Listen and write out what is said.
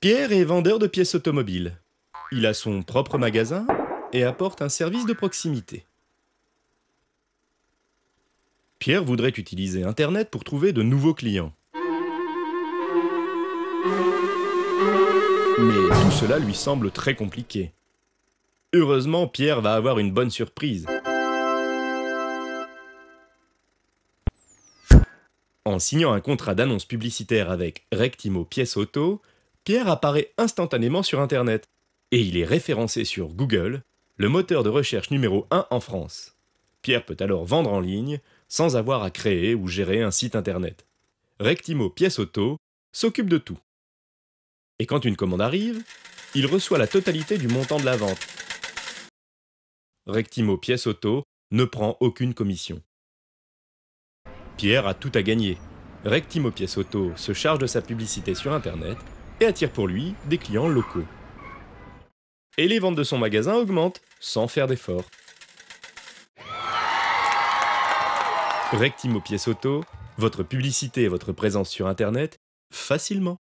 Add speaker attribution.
Speaker 1: Pierre est vendeur de pièces automobiles. Il a son propre magasin et apporte un service de proximité. Pierre voudrait utiliser Internet pour trouver de nouveaux clients. Mais tout cela lui semble très compliqué. Heureusement, Pierre va avoir une bonne surprise. En signant un contrat d'annonce publicitaire avec Rectimo Pièce Auto, Pierre apparaît instantanément sur Internet et il est référencé sur Google, le moteur de recherche numéro 1 en France. Pierre peut alors vendre en ligne sans avoir à créer ou gérer un site Internet. Rectimo Pièce Auto s'occupe de tout. Et quand une commande arrive, il reçoit la totalité du montant de la vente. Rectimo Pièce Auto ne prend aucune commission. Pierre a tout à gagner. Rectimo Pièce Auto se charge de sa publicité sur Internet et attire pour lui des clients locaux. Et les ventes de son magasin augmentent sans faire d'efforts. Rectimo Pièce Auto, votre publicité et votre présence sur Internet, facilement.